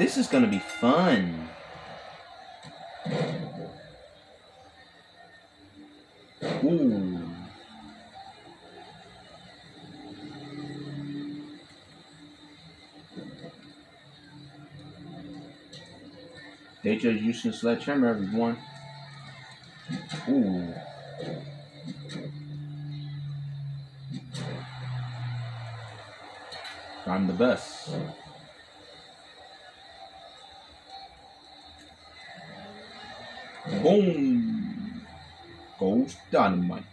This is gonna be fun. Ooh. They just using sledgehammer, everyone. Ooh. I'm the best. Boom! Goes dynamite.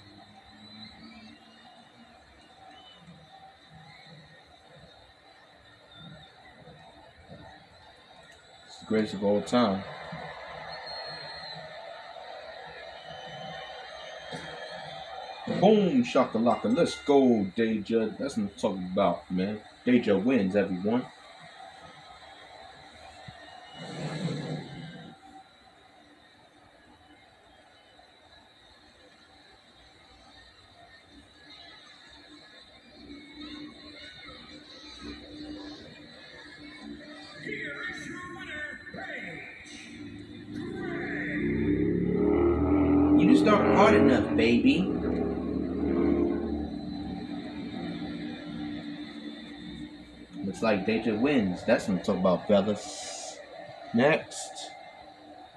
It's the greatest of all time. Boom, shakalaka. Let's go, Deja. That's what I'm talking about, man. Deja wins, everyone. Aren't hard enough, baby. Looks like Deja wins. That's what I'm talking about, fellas. Next.